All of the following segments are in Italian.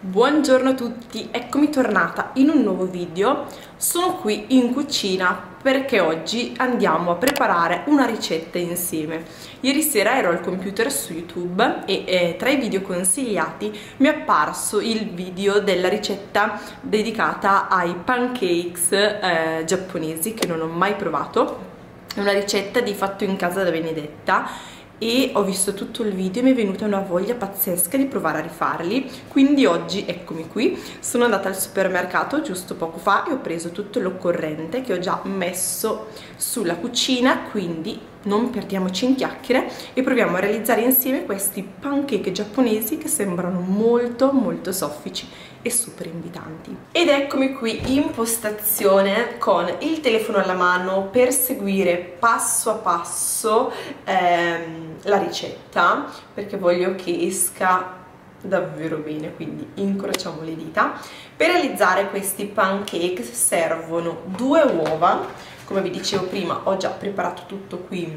Buongiorno a tutti, eccomi tornata in un nuovo video. Sono qui in cucina perché oggi andiamo a preparare una ricetta insieme. Ieri sera ero al computer su YouTube e eh, tra i video consigliati mi è apparso il video della ricetta dedicata ai pancakes eh, giapponesi che non ho mai provato. È una ricetta di fatto in casa da Benedetta e ho visto tutto il video e mi è venuta una voglia pazzesca di provare a rifarli. Quindi oggi eccomi qui sono andata al supermercato giusto poco fa e ho preso tutto l'occorrente che ho già messo sulla cucina quindi non perdiamoci in chiacchiere e proviamo a realizzare insieme questi pancake giapponesi che sembrano molto molto soffici e super invitanti. Ed eccomi qui in postazione con il telefono alla mano per seguire passo a passo ehm, la ricetta perché voglio che esca davvero bene quindi incrociamo le dita per realizzare questi pancake servono due uova come vi dicevo prima ho già preparato tutto qui.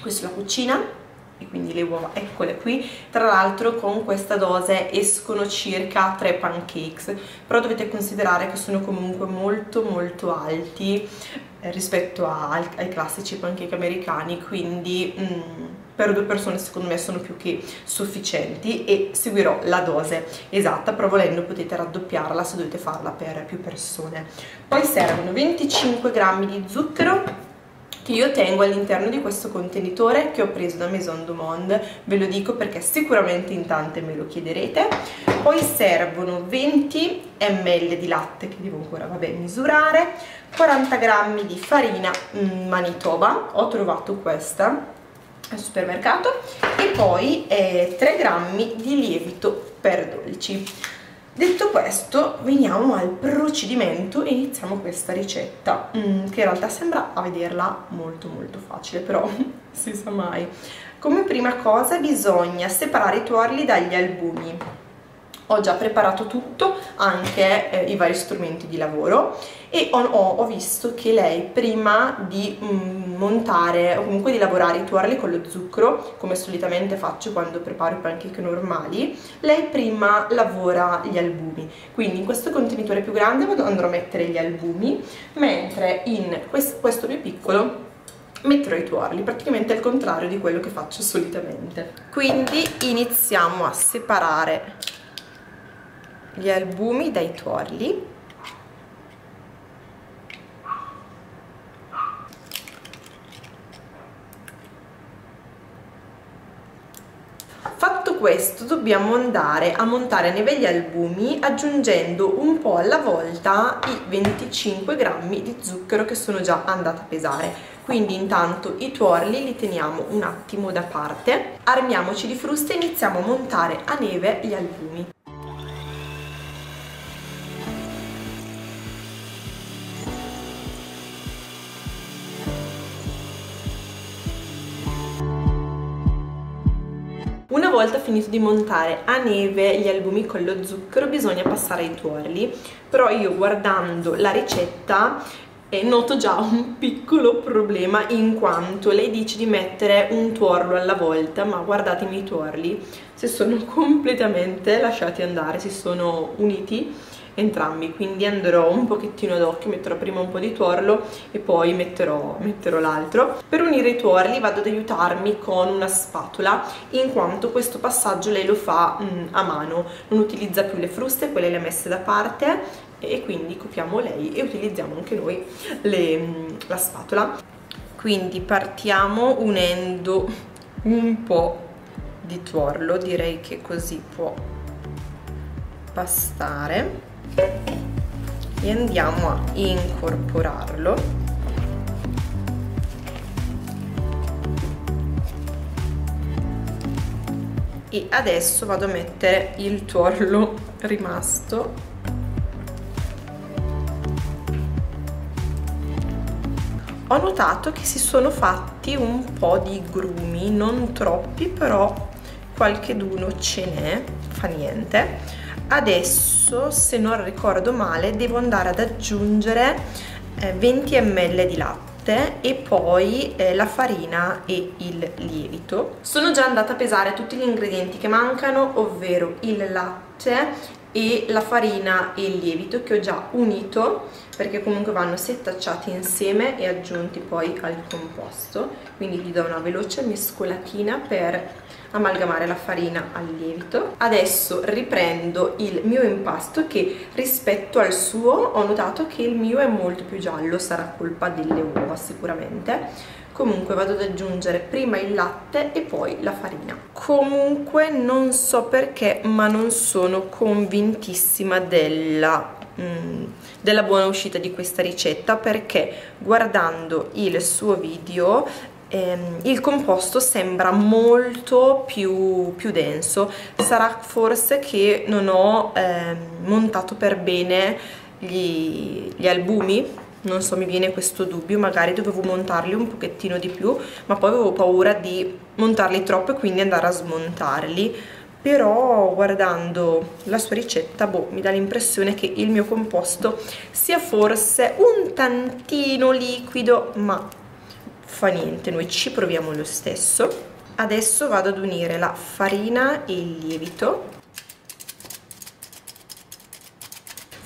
Questa è la cucina e quindi le uova eccole qui. Tra l'altro con questa dose escono circa 3 pancakes però dovete considerare che sono comunque molto molto alti rispetto a, ai classici pancake americani quindi mm, per due persone secondo me sono più che sufficienti e seguirò la dose esatta però volendo potete raddoppiarla se dovete farla per più persone. Poi servono 25 grammi di zucchero che io tengo all'interno di questo contenitore che ho preso da Maison du Monde, ve lo dico perché sicuramente in tante me lo chiederete. Poi servono 20 ml di latte che devo ancora vabbè, misurare, 40 grammi di farina mm, Manitoba, ho trovato questa al supermercato, e poi eh, 3 grammi di lievito per dolci. Detto questo, veniamo al procedimento e iniziamo questa ricetta, mm, che in realtà sembra a vederla molto molto facile, però si sa mai. Come prima cosa bisogna separare i tuorli dagli albumi. Ho già preparato tutto, anche eh, i vari strumenti di lavoro e ho, ho visto che lei prima di mm, montare o comunque di lavorare i tuorli con lo zucchero come solitamente faccio quando preparo i pancake normali lei prima lavora gli albumi quindi in questo contenitore più grande andrò a mettere gli albumi mentre in questo, questo più piccolo metterò i tuorli, praticamente al contrario di quello che faccio solitamente. Quindi iniziamo a separare gli albumi dai tuorli. Questo dobbiamo andare a montare nei vecchi albumi aggiungendo un po' alla volta i 25 grammi di zucchero che sono già andata a pesare. Quindi intanto i tuorli li teniamo un attimo da parte armiamoci di fruste e iniziamo a montare a neve gli albumi volta finito di montare a neve gli albumi con lo zucchero bisogna passare ai tuorli, però io guardando la ricetta eh, noto già un piccolo problema in quanto lei dice di mettere un tuorlo alla volta, ma guardatemi i tuorli, se sono completamente lasciati andare, si sono uniti entrambi quindi andrò un pochettino ad occhio metterò prima un po' di tuorlo e poi metterò, metterò l'altro. Per unire i tuorli vado ad aiutarmi con una spatola in quanto questo passaggio lei lo fa mm, a mano non utilizza più le fruste quelle le ha messe da parte e quindi copiamo lei e utilizziamo anche noi le, mm, la spatola. Quindi partiamo unendo un po' di tuorlo direi che così può bastare e andiamo a incorporarlo. E adesso vado a mettere il tuorlo rimasto. Ho notato che si sono fatti un po' di grumi non troppi però qualche d'uno ce n'è fa niente adesso se non ricordo male devo andare ad aggiungere eh, 20 ml di latte e poi eh, la farina e il lievito. Sono già andata a pesare tutti gli ingredienti che mancano ovvero il latte e la farina e il lievito che ho già unito perché comunque vanno setacciati insieme e aggiunti poi al composto. Quindi gli do una veloce mescolatina per amalgamare la farina al lievito. Adesso riprendo il mio impasto che rispetto al suo ho notato che il mio è molto più giallo sarà colpa delle uova sicuramente comunque vado ad aggiungere prima il latte e poi la farina. Comunque non so perché ma non sono convintissima della mm, della buona uscita di questa ricetta perché guardando il suo video ehm, il composto sembra molto più, più, denso. Sarà forse che non ho ehm, montato per bene gli, gli albumi non so mi viene questo dubbio magari dovevo montarli un pochettino di più ma poi avevo paura di montarli troppo e quindi andare a smontarli. Però guardando la sua ricetta boh, mi dà l'impressione che il mio composto sia forse un tantino liquido ma fa niente noi ci proviamo lo stesso. Adesso vado ad unire la farina e il lievito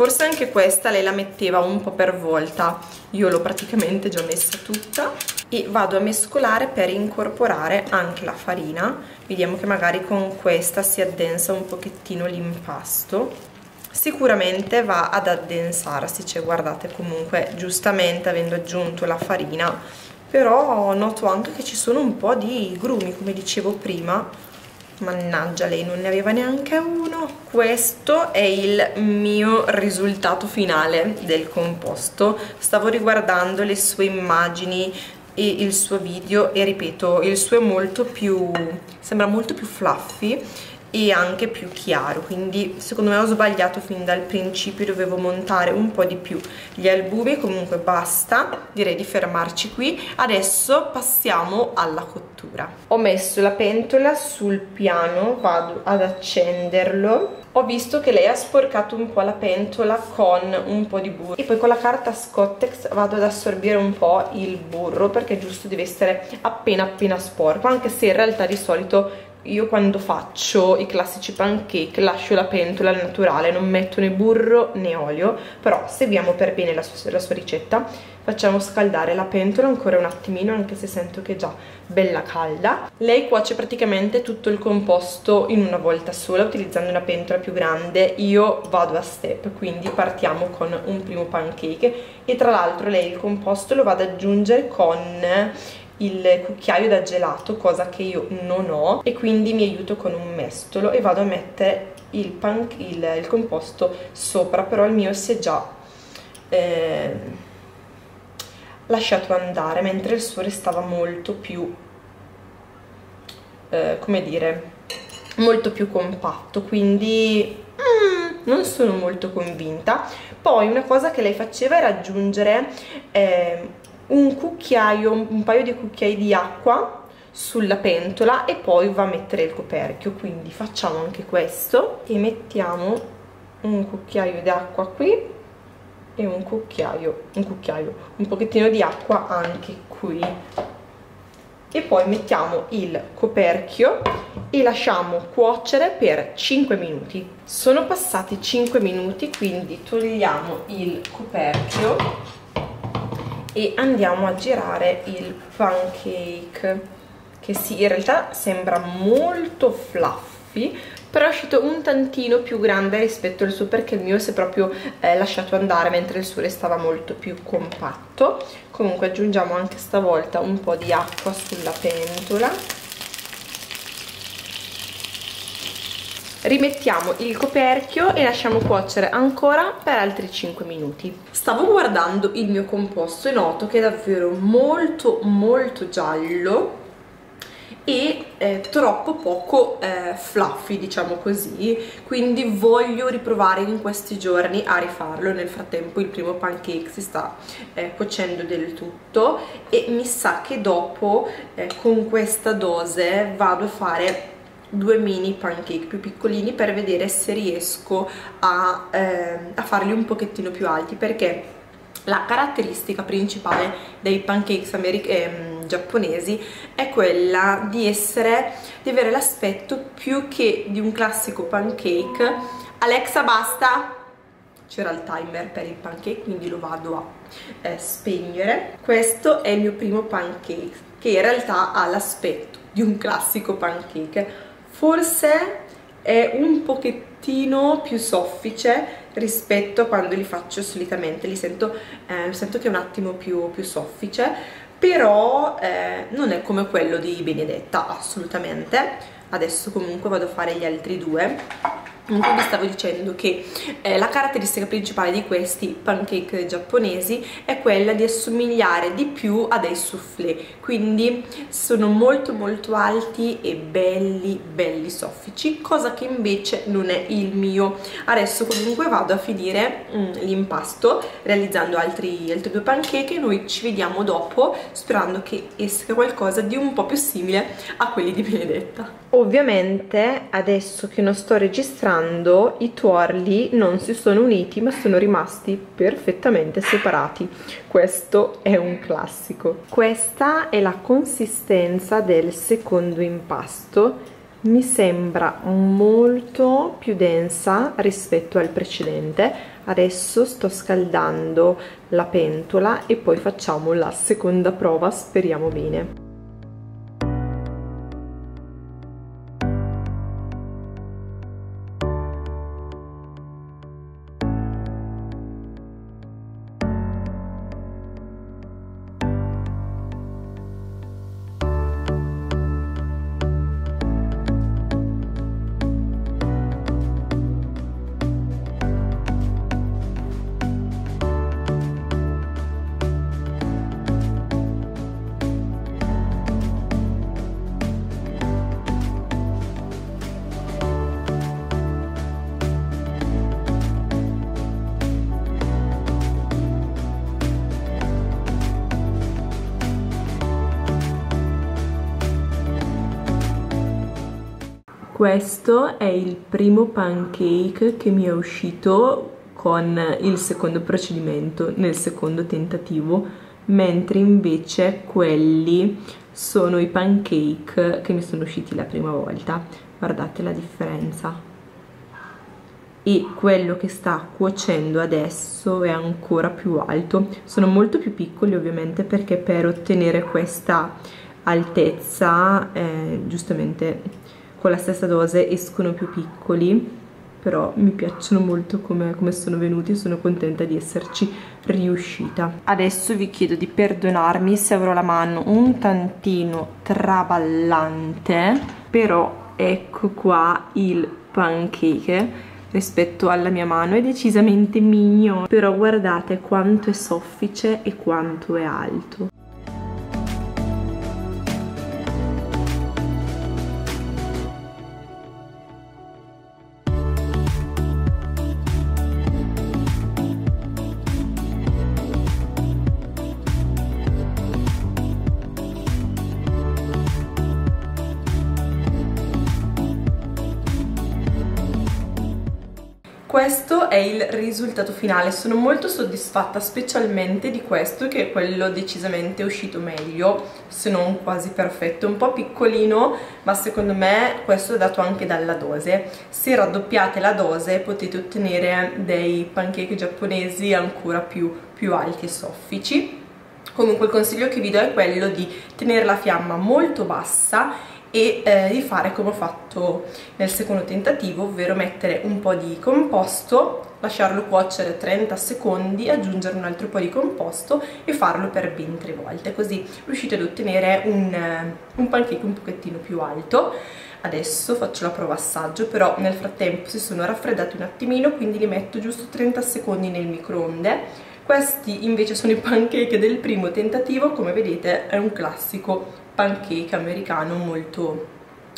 forse anche questa lei la metteva un po' per volta. Io l'ho praticamente già messa tutta e vado a mescolare per incorporare anche la farina. Vediamo che magari con questa si addensa un pochettino l'impasto. Sicuramente va ad addensarsi cioè guardate comunque giustamente avendo aggiunto la farina. Però noto anche che ci sono un po' di grumi come dicevo prima mannaggia lei non ne aveva neanche uno. Questo è il mio risultato finale del composto. Stavo riguardando le sue immagini e il suo video e ripeto il suo è molto più sembra molto più fluffy e anche più chiaro. Quindi secondo me ho sbagliato fin dal principio dovevo montare un po' di più gli albumi. Comunque basta direi di fermarci qui. Adesso passiamo alla cottura. Ho messo la pentola sul piano vado ad accenderlo. Ho visto che lei ha sporcato un po' la pentola con un po' di burro. E poi con la carta Scottex vado ad assorbire un po' il burro perché giusto deve essere appena appena sporco anche se in realtà di solito io quando faccio i classici pancake lascio la pentola al naturale, non metto né burro né olio, però seguiamo per bene la sua, la sua, ricetta, facciamo scaldare la pentola ancora un attimino anche se sento che è già bella calda. Lei cuoce praticamente tutto il composto in una volta sola utilizzando una pentola più grande, io vado a step, quindi partiamo con un primo pancake. E tra l'altro lei il composto lo vado ad aggiungere con il cucchiaio da gelato, cosa che io non ho, e quindi mi aiuto con un mestolo e vado a mettere il, pan, il, il composto sopra, però il mio si è già eh, lasciato andare, mentre il suo restava molto più, eh, come dire, molto più compatto, quindi mm, non sono molto convinta. Poi una cosa che lei faceva era aggiungere eh, un cucchiaio, un paio di cucchiai di acqua sulla pentola e poi va a mettere il coperchio. Quindi facciamo anche questo e mettiamo un cucchiaio di acqua qui e un cucchiaio, un cucchiaio, un pochettino di acqua anche qui. E poi mettiamo il coperchio e lasciamo cuocere per 5 minuti. Sono passati 5 minuti quindi togliamo il coperchio e andiamo a girare il pancake che sì in realtà sembra molto fluffy però è uscito un tantino più grande rispetto al suo perché il mio si è proprio eh, lasciato andare mentre il suo restava molto più compatto. Comunque aggiungiamo anche stavolta un po' di acqua sulla pentola rimettiamo il coperchio e lasciamo cuocere ancora per altri 5 minuti. Stavo guardando il mio composto e noto che è davvero molto molto giallo e eh, troppo poco eh, fluffy diciamo così. Quindi voglio riprovare in questi giorni a rifarlo. Nel frattempo il primo pancake si sta eh, cuocendo del tutto e mi sa che dopo eh, con questa dose vado a fare due mini pancake più piccolini per vedere se riesco a, eh, a farli un pochettino più alti perché la caratteristica principale dei pancakes eh, giapponesi è quella di essere di avere l'aspetto più che di un classico pancake. Alexa basta! C'era il timer per il pancake quindi lo vado a eh, spegnere. Questo è il mio primo pancake che in realtà ha l'aspetto di un classico pancake forse è un pochettino più soffice rispetto a quando li faccio solitamente li sento, eh, sento che è un attimo più, più soffice però eh, non è come quello di Benedetta assolutamente. Adesso comunque vado a fare gli altri due comunque vi stavo dicendo che eh, la caratteristica principale di questi pancake giapponesi è quella di assomigliare di più a dei soufflé. Quindi sono molto molto alti e belli belli soffici cosa che invece non è il mio. Adesso comunque vado a finire mm, l'impasto realizzando altri, altri due pancake e noi ci vediamo dopo sperando che esca qualcosa di un po' più simile a quelli di Benedetta ovviamente adesso che non sto registrando i tuorli non si sono uniti ma sono rimasti perfettamente separati. Questo è un classico. Questa è la consistenza del secondo impasto. Mi sembra molto più densa rispetto al precedente. Adesso sto scaldando la pentola e poi facciamo la seconda prova speriamo bene questo è il primo pancake che mi è uscito con il secondo procedimento nel secondo tentativo mentre invece quelli sono i pancake che mi sono usciti la prima volta. Guardate la differenza. E quello che sta cuocendo adesso è ancora più alto. Sono molto più piccoli ovviamente perché per ottenere questa altezza eh, giustamente con la stessa dose escono più piccoli però mi piacciono molto come, come sono venuti e sono contenta di esserci riuscita. Adesso vi chiedo di perdonarmi se avrò la mano un tantino traballante però ecco qua il pancake rispetto alla mia mano è decisamente mignon però guardate quanto è soffice e quanto è alto questo è il risultato finale. Sono molto soddisfatta specialmente di questo che è quello decisamente uscito meglio se non quasi perfetto. Un po' piccolino ma secondo me questo è dato anche dalla dose. Se raddoppiate la dose potete ottenere dei pancake giapponesi ancora più, più alti e soffici. Comunque il consiglio che vi do è quello di tenere la fiamma molto bassa e eh, di fare come ho fatto nel secondo tentativo, ovvero mettere un po' di composto, lasciarlo cuocere 30 secondi, aggiungere un altro po' di composto e farlo per ben tre volte, così riuscite ad ottenere un, eh, un pancake un pochettino più alto. Adesso faccio la prova assaggio, però nel frattempo si sono raffreddati un attimino, quindi li metto giusto 30 secondi nel microonde. Questi invece sono i pancake del primo tentativo, come vedete è un classico pancake americano molto,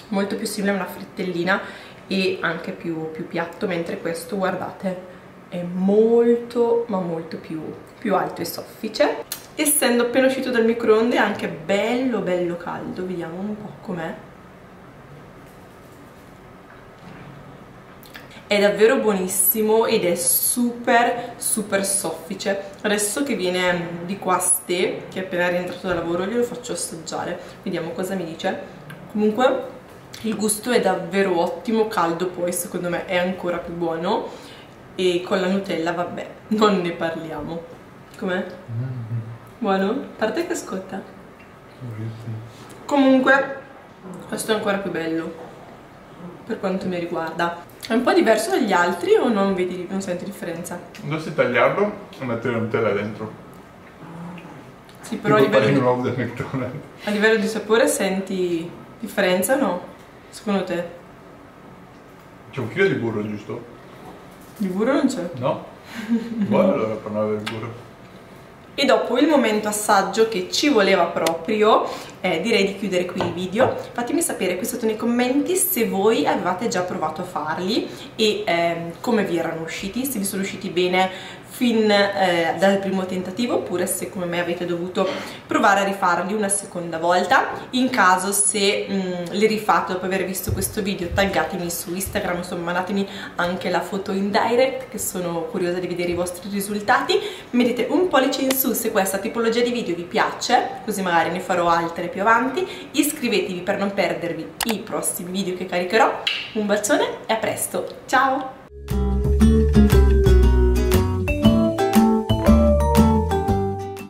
molto più simile a una frittellina e anche più, più piatto, mentre questo, guardate, è molto ma molto più, più alto e soffice. Essendo appena uscito dal microonde è anche bello bello caldo, vediamo un po' com'è. È davvero buonissimo ed è super super soffice adesso che viene di qua Ste che è appena rientrato da lavoro glielo faccio assaggiare vediamo cosa mi dice comunque il gusto è davvero ottimo, caldo poi secondo me è ancora più buono e con la Nutella vabbè, non ne parliamo. Com'è? Mm-hmm. Buono? A parte che scotta? Comunque, questo è ancora più bello per quanto mi riguarda. È un po' diverso dagli altri o non, vedi, non senti differenza? Dovresti tagliarlo e mettere la Nutella dentro. Sì, però a livello, di, a livello di sapore senti differenza o no? Secondo te? C'è un chilo di burro, giusto? Di burro non c'è? No? Buono allora per non avere il burro. E dopo il momento assaggio che ci voleva proprio, eh, direi di chiudere qui il video. Fatemi sapere qui sotto nei commenti se voi avevate già provato a farli e eh, come vi erano usciti, se vi sono usciti bene fin eh, dal primo tentativo oppure se come me avete dovuto provare a rifarli una seconda volta in caso se mh, mm, li rifate dopo aver visto questo video taggatemi su Instagram insomma mandatemi anche la foto in direct che sono curiosa di vedere i vostri risultati. Mettete un pollice in su se questa tipologia di video vi piace così magari ne farò altre più avanti. Iscrivetevi per non perdervi i prossimi video che caricherò. Un bacione e a presto. Ciao